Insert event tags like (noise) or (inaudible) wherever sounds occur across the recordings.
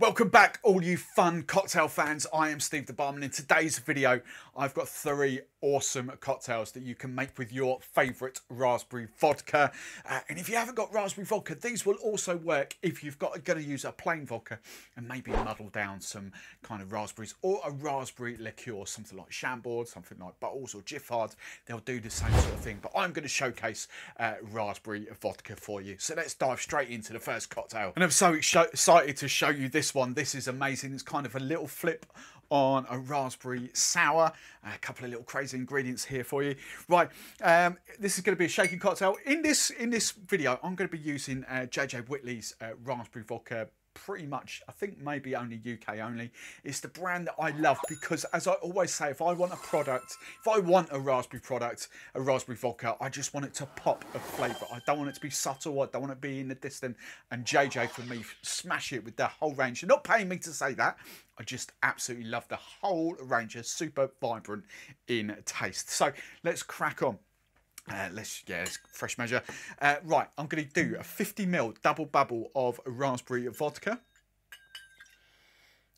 Welcome back, all you fun cocktail fans. I am Steve the Barman. In today's video, I've got three awesome cocktails that you can make with your favourite raspberry vodka. Uh, and if you haven't got raspberry vodka, these will also work if you've got going to use a plain vodka and maybe muddle down some kind of raspberries or a raspberry liqueur, something like Chambord, something like Bols or Giffard. They'll do the same sort of thing. But I'm going to showcase uh, raspberry vodka for you. So let's dive straight into the first cocktail. And I'm so excited to show you this one. This is amazing. It's kind of a little flip on a raspberry sour. A couple of little crazy ingredients here for you. Right, um, this is going to be a shaking cocktail. In this in this video, I'm going to be using uh, JJ Whitely's uh, raspberry vodka pretty much, I think maybe only UK only. It's the brand that I love because as I always say, if I want a product, if I want a raspberry product, a raspberry vodka, I just want it to pop a flavour. I don't want it to be subtle. I don't want it to be in the distant. And JJ for me, smash it with the whole range. You're not paying me to say that. I just absolutely love the whole range. It's super vibrant in taste. So let's crack on. Uh, let's yeah, let's fresh measure. Uh, right, I'm going to do a 50 ml double bubble of raspberry vodka.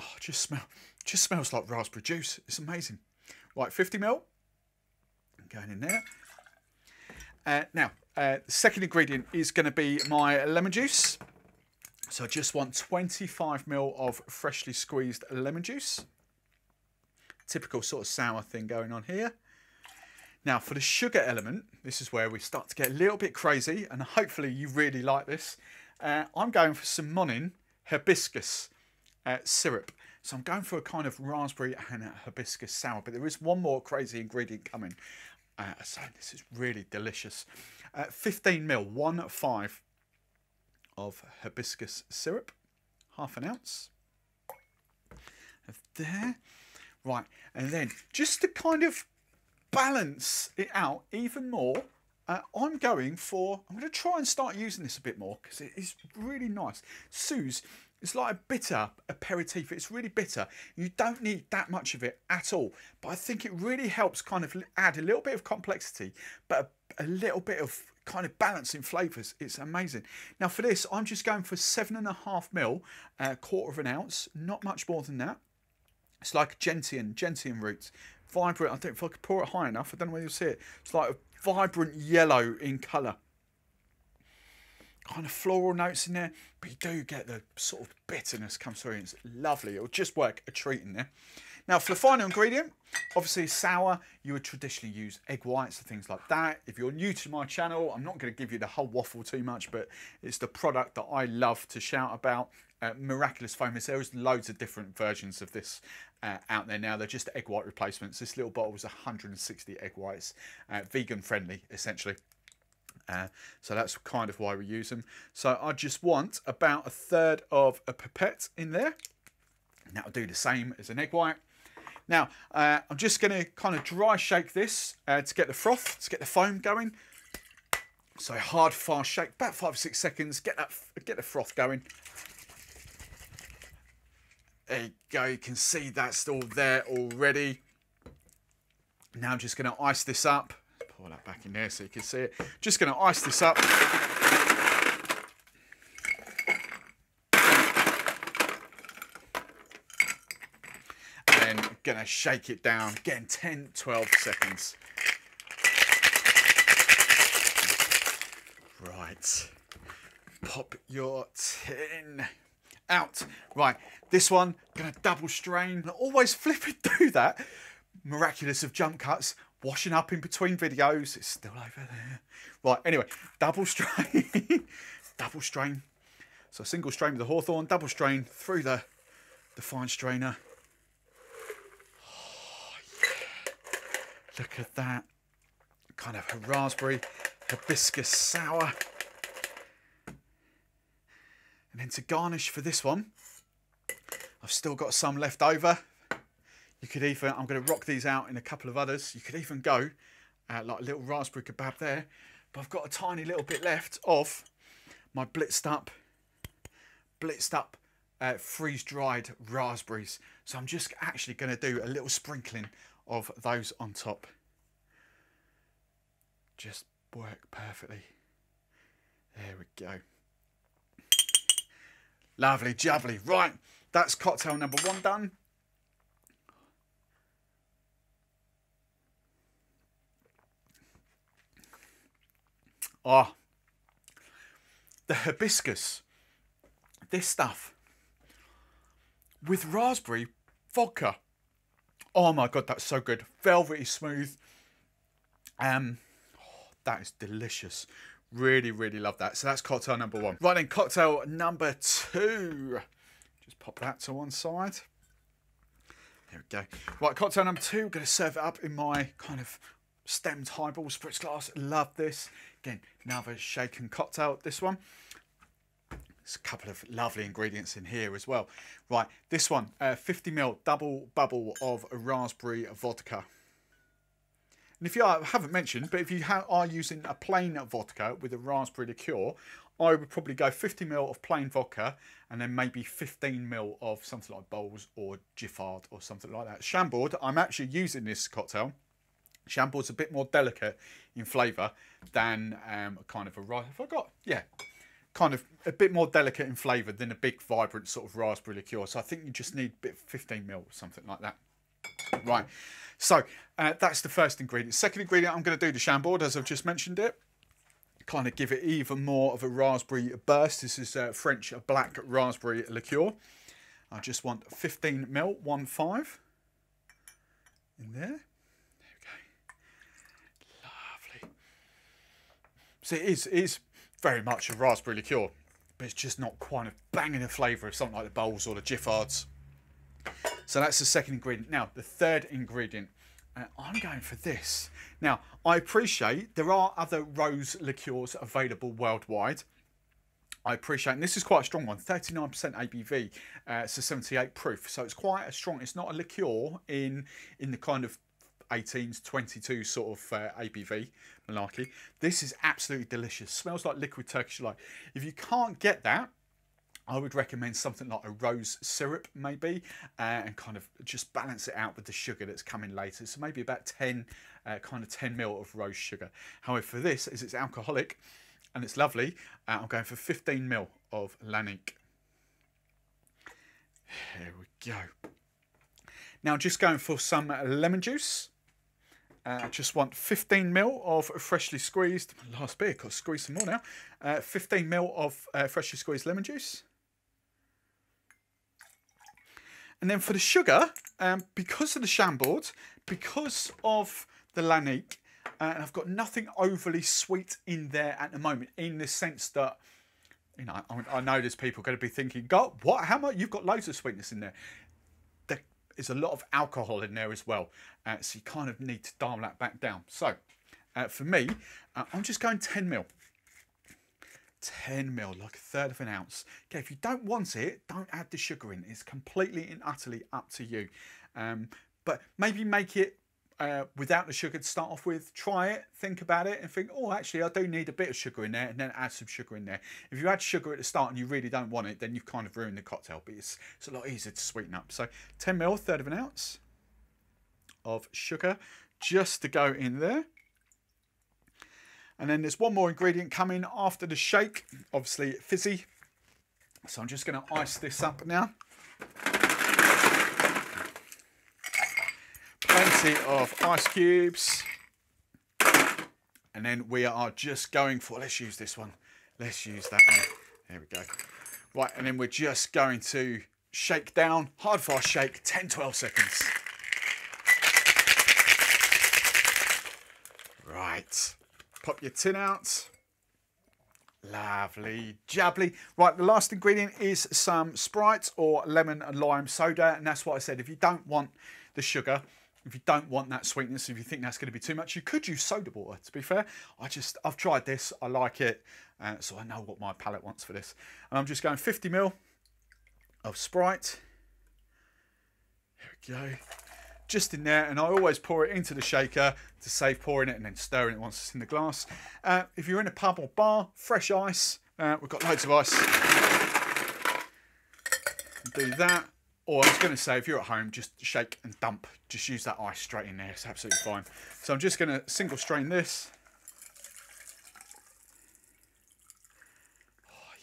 Oh, just smell, just smells like raspberry juice. It's amazing. Right, 50 ml. Going in there. Uh, now, uh, the second ingredient is going to be my lemon juice. So I just want 25 ml of freshly squeezed lemon juice. Typical sort of sour thing going on here. Now for the sugar element, this is where we start to get a little bit crazy and hopefully you really like this. Uh, I'm going for some Monin hibiscus uh, syrup. So I'm going for a kind of raspberry and hibiscus sour, but there is one more crazy ingredient coming. Uh, so this is really delicious. Uh, 15 mil, one five of hibiscus syrup, half an ounce of there. Right, and then just to kind of balance it out even more, uh, I'm going for, I'm going to try and start using this a bit more because it is really nice. Suze, it's like a bitter aperitif. It's really bitter. You don't need that much of it at all. But I think it really helps kind of add a little bit of complexity, but a, a little bit of kind of balancing flavours. It's amazing. Now for this, I'm just going for seven and a half mil, a uh, quarter of an ounce, not much more than that. It's like gentian, gentian roots vibrant. I think if I could pour it high enough, I don't know whether you'll see it. It's like a vibrant yellow in colour. Kind of floral notes in there, but you do get the sort of bitterness come through. It's lovely. It'll just work a treat in there. Now for the final ingredient, obviously sour, you would traditionally use egg whites and things like that. If you're new to my channel, I'm not going to give you the whole waffle too much, but it's the product that I love to shout about. Uh, Miraculous Foamers, there is loads of different versions of this uh, out there now. They're just egg white replacements. This little bottle was 160 egg whites, uh, vegan friendly essentially. Uh, so that's kind of why we use them. So I just want about a third of a pipette in there. And that'll do the same as an egg white. Now, uh, I'm just going to kind of dry shake this uh, to get the froth, to get the foam going. So hard, fast shake, about five six seconds, get that, get the froth going. There you go, you can see that's all there already. Now I'm just going to ice this up. Pull that back in there so you can see it. Just going to ice this up. And going to shake it down again 10 12 seconds. Right. Pop your tin out. Right, this one, gonna double strain. I always flipping (laughs) do that. Miraculous of jump cuts, washing up in between videos. It's still over there. Right, anyway, double strain. (laughs) double strain. So single strain with the Hawthorne, double strain through the, the fine strainer. Oh. Look at that. Kind of raspberry hibiscus sour. And then to garnish for this one, I've still got some left over. You could even, I'm going to rock these out in a couple of others. You could even go uh, like a little raspberry kebab there. But I've got a tiny little bit left of my blitzed up, blitzed up uh, freeze-dried raspberries. So I'm just actually going to do a little sprinkling of those on top. Just work perfectly. There we go. Lovely, jubbly. Right, that's cocktail number one done. Oh, the hibiscus. This stuff with raspberry vodka. Oh my god, that's so good. Velvety smooth. Um, oh, that is delicious. Really, really love that. So that's cocktail number one. Right then, cocktail number two. Just pop that to one side. There we go. Right, cocktail number two. Going to serve it up in my kind of stemmed highball spritz glass. Love this. Again, another shaken cocktail. This one. There's a couple of lovely ingredients in here as well. Right, this one, uh, 50ml double bubble of raspberry vodka. And if you are, haven't mentioned, but if you are using a plain vodka with a raspberry liqueur, I would probably go 50ml of plain vodka and then maybe 15ml of something like Bols or Giffard or something like that. Chambord, I'm actually using this cocktail. Chambord's a bit more delicate in flavour than um, kind of a, have I got, yeah, kind of a bit more delicate in flavour than a big vibrant sort of raspberry liqueur. So I think you just need a bit 15 mil, something like that. Right, so uh, that's the first ingredient. Second ingredient, I'm going to do the Chambord as I've just mentioned it. Kind of give it even more of a raspberry burst. This is French black raspberry liqueur. I just want 15 mil, one five in there. There we go. Lovely. So it is, it is very much a raspberry liqueur, but it's just not quite a banging a flavour of something like the Bols or the Giffards. So that's the second ingredient. Now, the third ingredient, uh, I'm going for this. Now, I appreciate there are other rose liqueurs available worldwide. I appreciate, and this is quite a strong one, 39% ABV, uh, so 78 proof. So it's quite a strong, it's not a liqueur in, in the kind of 18s, 22 sort of uh, ABV malarkey. This is absolutely delicious. Smells like liquid Turkish delight. If you can't get that, I would recommend something like a rose syrup maybe uh, and kind of just balance it out with the sugar that's coming later. So maybe about 10, uh, kind of 10 mil of rose sugar. However, for this, as it's alcoholic and it's lovely, uh, I'm going for 15 mil of Lanique. Here we go. Now just going for some lemon juice. Uh, I just want 15 mil of freshly squeezed, last beer, got to squeeze some more now. Uh, 15 mil of uh, freshly squeezed lemon juice. And then for the sugar, um, because of the Chambord, because of the Lanique, uh, and I've got nothing overly sweet in there at the moment, in the sense that, you know, I, I know there's people going to be thinking, God, what? How much? You've got loads of sweetness in there. there is a lot of alcohol in there as well. Uh, so you kind of need to dial that back down. So uh, for me, uh, I'm just going 10 mil. 10 mil, like a third of an ounce. Okay, if you don't want it, don't add the sugar in. It's completely and utterly up to you. Um, but maybe make it uh, without the sugar to start off with, try it, think about it, and think, oh, actually, I do need a bit of sugar in there, and then add some sugar in there. If you add sugar at the start and you really don't want it, then you've kind of ruined the cocktail, but it's, it's a lot easier to sweeten up. So 10 ml, third of an ounce of sugar just to go in there. And then there's one more ingredient coming after the shake, obviously fizzy. So I'm just going to ice this up now. plenty of ice cubes. And then we are just going for, let's use this one. Let's use that one. There we go. Right, and then we're just going to shake down, hard fast shake, 10, 12 seconds. Right, pop your tin out. Lovely, jubbly. Right, the last ingredient is some Sprite or lemon and lime soda. And that's what I said, if you don't want the sugar, if you don't want that sweetness, if you think that's going to be too much, you could use soda water, to be fair. I just, I've tried this, I like it, uh, so I know what my palate wants for this. And I'm just going 50 ml of Sprite. There we go. Just in there, and I always pour it into the shaker to save pouring it and then stirring it once it's in the glass. Uh, if you're in a pub or bar, fresh ice. Uh, we've got loads of ice. Do that. Or I was going to say, if you're at home, just shake and dump. Just use that ice straight in there. It's absolutely fine. So I'm just going to single strain this. Oh,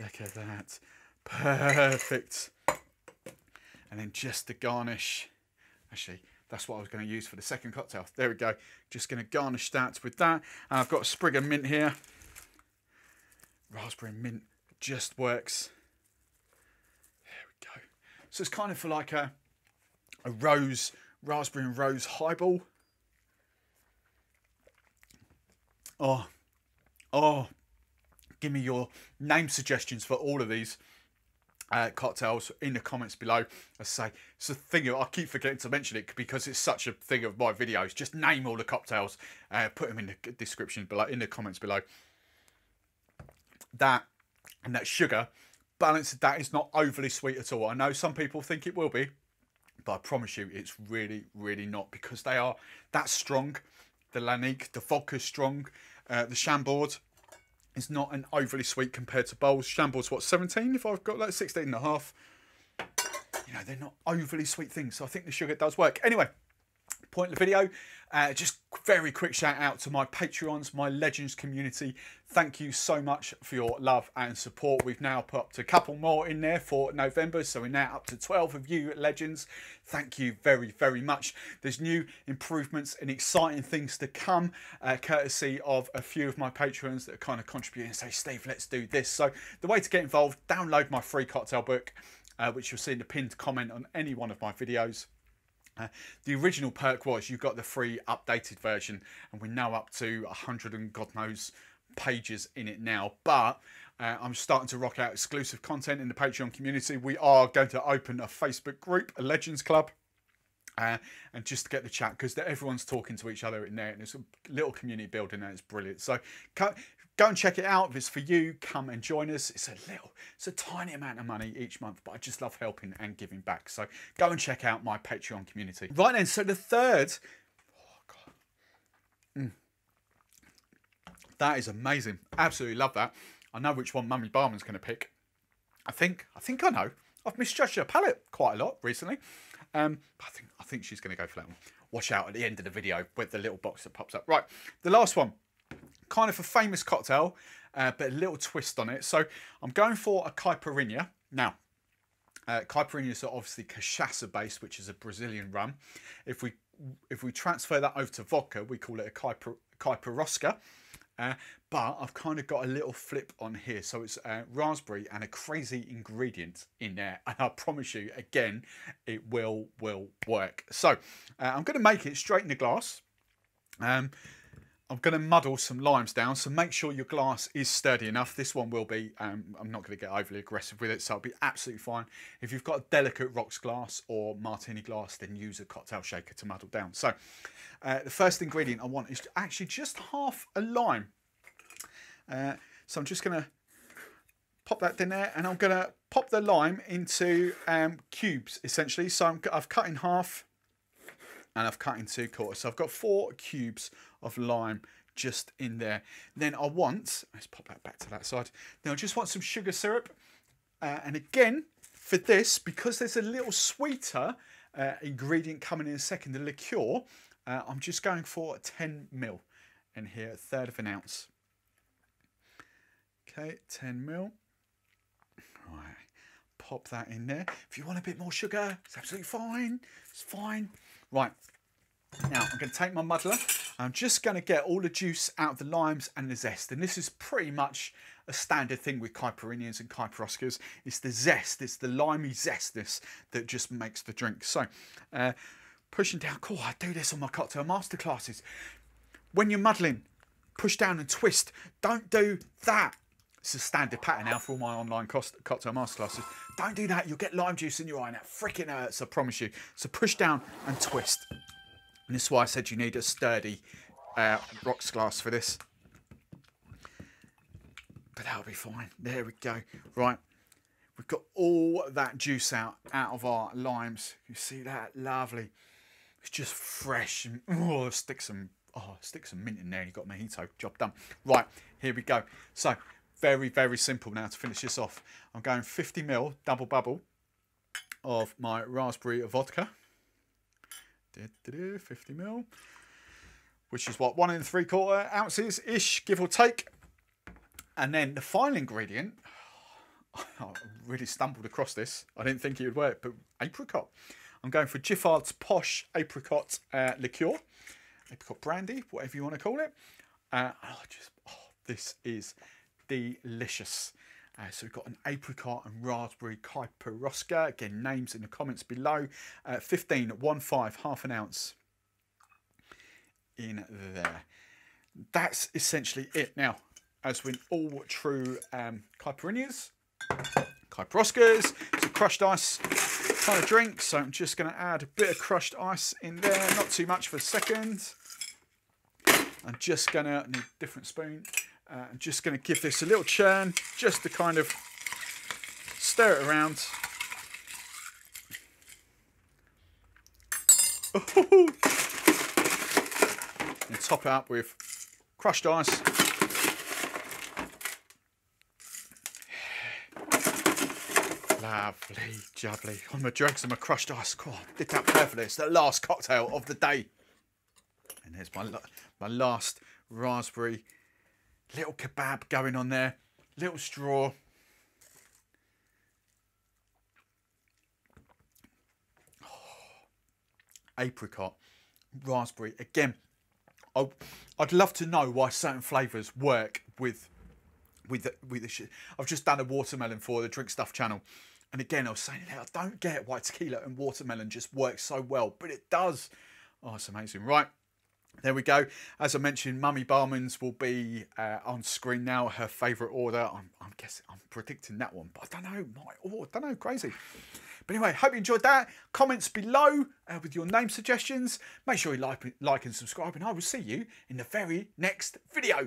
yeah. Look Look at that. Perfect. And then just the garnish. Actually, that's what I was going to use for the second cocktail. There we go. Just going to garnish that with that. And I've got a sprig of mint here. Raspberry mint just works. There we go. So it's kind of for like a, a rose, raspberry and rose highball. Oh, oh, give me your name suggestions for all of these uh, cocktails in the comments below. I say it's a thing I keep forgetting to mention it because it's such a thing of my videos. Just name all the cocktails, uh, put them in the description below, in the comments below. That and that sugar balance that is not overly sweet at all. I know some people think it will be, but I promise you it's really, really not because they are that strong. The Lanique, the vodka strong, uh, the Chambord is not an overly sweet compared to Bols. Shambles, what, 17 if I've got like 16 and a half. You know, they're not overly sweet things, so I think the sugar does work. Anyway, point of the video. Uh, just very quick shout out to my Patreons, my Legends community. Thank you so much for your love and support. We've now put up to a couple more in there for November, so we're now up to 12 of you Legends. Thank you very, very much. There's new improvements and exciting things to come, uh, courtesy of a few of my Patreons that are kind of contributing and say, Steve, let's do this. So the way to get involved, download my free cocktail book, uh, which you'll see in the pinned comment on any one of my videos. Uh, the original perk was you got the free updated version, and we're now up to 100 and God knows pages in it now. But uh, I'm starting to rock out exclusive content in the Patreon community. We are going to open a Facebook group, a Legends Club. Uh, and just to get the chat because everyone's talking to each other in there and it's a little community building and it's brilliant so go and check it out. If it's for you, come and join us. It's a little, it's a tiny amount of money each month, but I just love helping and giving back. So go and check out my Patreon community. Right then, so the third, oh God. Mm. That is amazing. Absolutely love that. I know which one Mummy Barman's going to pick. I think, I think I know. I've misjudged her palate quite a lot recently. Um, I think, I think she's going to go for that one. Watch out at the end of the video with the little box that pops up. Right, the last one kind of a famous cocktail, uh, but a little twist on it. So I'm going for a caipirinha. Now, uh, caipirinhas are obviously cachaça based, which is a Brazilian rum. If we if we transfer that over to vodka, we call it a caipir, caipirosca. Uh, but I've kind of got a little flip on here. So it's uh, raspberry and a crazy ingredient in there. (laughs) And I promise you, again, it will, will work. So uh, I'm going to make it straight in the glass. Um, I'm going to muddle some limes down, so make sure your glass is sturdy enough. This one will be, um, I'm not going to get overly aggressive with it, so it'll be absolutely fine. If you've got a delicate rocks glass or martini glass, then use a cocktail shaker to muddle down. So uh, the first ingredient I want is actually just half a lime. Uh, so I'm just going to pop that in there, and I'm going to pop the lime into um, cubes, essentially. So i have cut in half, and I've cut in two quarters. So I've got four cubes of lime just in there. Then I want, let's pop that back to that side. Then I just want some sugar syrup. Uh, and again, for this, because there's a little sweeter uh, ingredient coming in a second, the liqueur, uh, I'm just going for 10 mil in here, a third of an ounce. Okay, 10 mil. Right, pop that in there. If you want a bit more sugar, it's absolutely fine. It's fine. Right, now I'm going to take my muddler. I'm just going to get all the juice out of the limes and the zest. And this is pretty much a standard thing with caipirinhas and caipiroscas. It's the zest, it's the limey zestness that just makes the drink. So uh, pushing down, cool, I do this on my cocktail masterclasses. When you're muddling, push down and twist. Don't do that. It's a standard pattern now for all my online cocktail masterclasses. Don't do that. You'll get lime juice in your eye and that freaking hurts, I promise you. So push down and twist. And this is why I said you need a sturdy uh, rocks glass for this. But that'll be fine. There we go. Right. We've got all that juice out, out of our limes. You see that? Lovely. It's just fresh. And, oh, stick some, oh, stick some mint in there. You got mojito. Job done. Right. Here we go. So, very, very simple now to finish this off. I'm going 50 ml double bubble of my raspberry vodka. 50 mil, which is what one and three quarter ounces ish, give or take. And then the final ingredient, (sighs) I really stumbled across this. I didn't think it would work, but apricot. I'm going for Giffard's Posh Apricot uh, Liqueur, apricot brandy, whatever you want to call it. Uh, oh, just, oh, this is delicious. Uh, so we've got an apricot and raspberry caipirosca. Again, names in the comments below. Uh, 15, 1 5, half an ounce in there. That's essentially it. Now, as with all true um, caipirinhas, caipiroscas, it's a crushed ice kind of drink. So I'm just going to add a bit of crushed ice in there, not too much for a second. I'm just going to, need a different spoon, uh, I'm just going to give this a little churn, just to kind of stir it around. (laughs) and top it up with crushed ice. (sighs) Lovely, jubbly. On the dregs of my crushed ice. Come on, did that perfectly. It's the last cocktail of the day. And there's my, my last raspberry. Little kebab going on there. Little straw. Oh, apricot, raspberry. Again, I'd love to know why certain flavours work with with the, with the shit. I've just done a watermelon for the Drink Stuff channel. And again, I was saying, I don't get why tequila and watermelon just work so well, but it does. Oh, it's amazing. Right, there we go. As I mentioned, Mummy Barman's will be uh, on screen now. Her favourite order. I'm, I'm, guessing, I'm predicting that one, but I don't know. My, oh, I don't know. Crazy. But anyway, hope you enjoyed that. Comments below uh, with your name suggestions. Make sure you like, like and subscribe, and I will see you in the very next video.